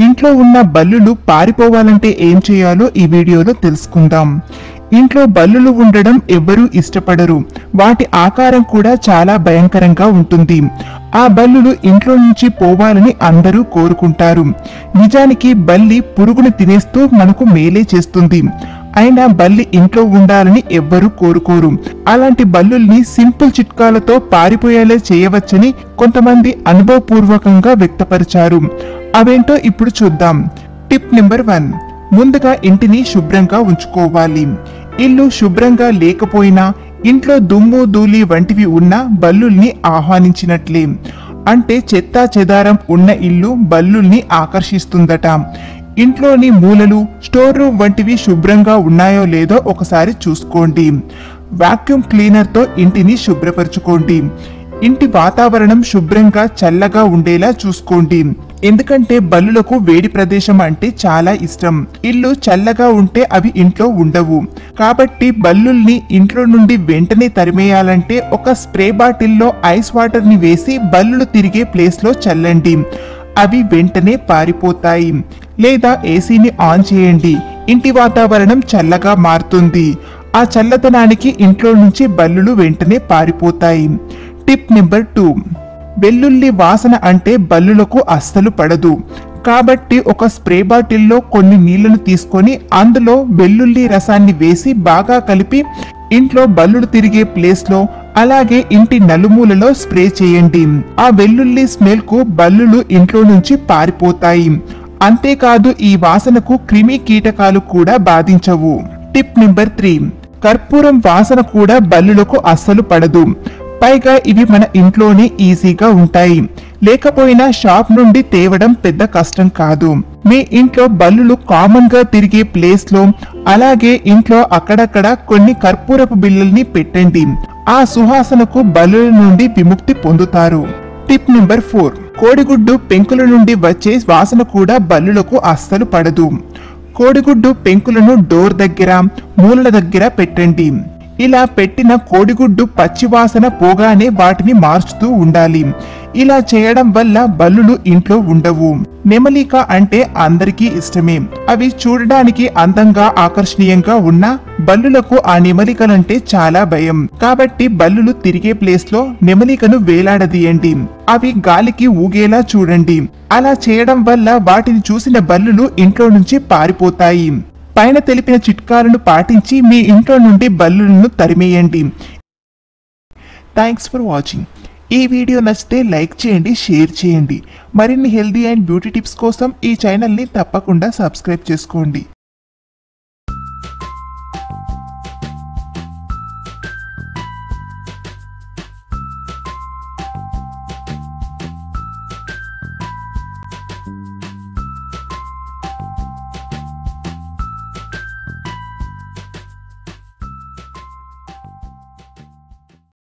ఇంట్లో ఉన్న బల్లులు పారిపోవాలంటే ఏం చేయాలో ఈ వీడియోలో తెలుసుకుందాం. ఇంట్లో బల్లులు ఉండడం ఎవ్వరూ ఇష్టపడరు. వాటి ఆకారం కూడా చాలా భయంకరంగా ఉంటుంది. ఆ బల్లులు ఇంట్లో నుంచి పోవాలని అందరూ కోరుకుంటారు. నిజానికి బల్లి పురుగును తినేస్తూ మనకు మేలే చేస్తుంది. అయినా బల్లి ఇంట్లో ఉండాలని ఎవ్వరూ కోరుకోరు. అలాంటి బల్లుల్ని సింపుల్ చిట్కాలతో పారిపోయేలా చేయవచ్చని కొంతమంది అనుభవపూర్వకంగా వ్యక్తపరిచారు. అవేంటో ఇప్పుడు చూద్దాం. Tip number one. ముందుగా ఇంటిని శుభ్రంగా ఉంచుకోవాలి. ఇల్లు శుభ్రంగా లేకపోయినా ఇంట్లో దుమ్ము ధూళి వంటివి ఉన్న బల్లుల్ని ఆహ్వానించినట్లే. అంటే చెత్తా చెదారం ఉన్న ఇల్లు బల్లుల్ని ఆకర్షిస్తుందట. ఇంట్లోని మూలలు స్టోర్ రూమ్ వంటివి శుభ్రంగా ఉన్నాయో లేదో ఒకసారి చూసుకోండి. వాక్యూమ్ క్లీనర్తో ఇంటిని శుభ్రపరచుకోండి. ఇంటి వాతావరణం శుభ్రంగా చల్లగా ఉండేలా చూసుకోండి. ఎందుకంటే బల్లులకు వేడి ప్రదేశం అంటే చాలా ఇష్టం. ఇల్లు చల్లగా ఉంటే అవి ఇంట్లో ఉండవు. కాబట్టి బల్లుల్ని ఇంట్లో నుండి వెంటనే తరిమేయాలంటే ఒక స్ప్రే బాటిల్లో ఐస్ వాటర్ని వేసి బల్లులు తిరిగే ప్లేస్లో చల్లండి. అవి వెంటనే పారిపోతాయి. లేదా ఏసీని ఆన్ చేయండి. ఇంటి వాతావరణం చల్లగా మారుతుంది. ఆ చల్లదనానికి ఇంట్లో నుంచి బల్లులు వెంటనే పారిపోతాయి. Tip number two. వెల్లుల్లి వాసన అంటే బల్లులకు అస్సలు పడదు. కాబట్టి ఒక స్ప్రే బాటిల్లో కొన్ని నీళ్ళను తీసుకొని అందులో వెల్లుల్లి రసాన్ని వేసి బాగా కలిపి ఇంట్లో బల్లులు తిరిగే ప్లేస్లో అలాగే ఇంటి నలుమూలలో స్ప్రే చేయండి. ఆ వెల్లుల్లి స్మెల్కు బల్లులు ఇంట్లో నుంచి పారిపోతాయి. అంతేకాదు ఈ వాసనకు క్రిమి కీటకాలు కూడా బాధించవు. Tip number three. కర్పూరం వాసన కూడా బల్లులకు అస్సలు పడదు. పైగా ఇవి మన ఇంట్లోనే ఈజీగా ఉంటాయి. లేకపోయినా షాప్ నుండి తేవడం పెద్ద కష్టం కాదు. మీ ఇంట్లో బల్లులు కామన్గా తిరిగే ప్లేస్లో అలాగే ఇంట్లో అక్కడక్కడ కొన్ని కర్పూరపు బిళ్ళల్ని పెట్టండి. ఆ సువాసనకు బల్లుల నుండి విముక్తి పొందుతారు. Tip number four. కోడిగుడ్డు పెంకుల నుండి వచ్చే వాసన కూడా బల్లులకు అస్సలు పడదు. కోడిగుడ్డు పెంకులను డోర్ దగ్గర మూలల దగ్గర పెట్టండి. ఇలా పెట్టిన కోడిగుడ్డు పచ్చివాసన పోగానే వాటిని మార్చుతూ ఉండాలి. ఇలా చేయడం వల్ల బల్లులు ఇంట్లో ఉండవు. నెమలిక అంటే అందరికీ ఇష్టమే. అవి చూడడానికి అందంగా ఆకర్షణీయంగా ఉన్న బల్లులకు ఆ నెమలికలంటే చాలా భయం. కాబట్టి బల్లులు తిరిగే ప్లేస్లో నెమలికను వేలాడదీయండి. అవి గాలికి ఊగేలా చూడండి. అలా చేయడం వల్ల వాటిని చూసిన బల్లులు ఇంట్లో నుంచి పారిపోతాయి. పైన తెలిపిన చిట్కాలను పాటించి మీ ఇంట్లో నుండి బల్లులను తరిమేయండి. థ్యాంక్స్ ఫర్ వాచింగ్ ఈ వీడియో నచ్చితే లైక్ చేయండి షేర్ చేయండి. మరిన్ని హెల్దీ అండ్ బ్యూటీ టిప్స్ కోసం ఈ ఛానల్ని తప్పకుండా సబ్స్క్రైబ్ చేసుకోండి.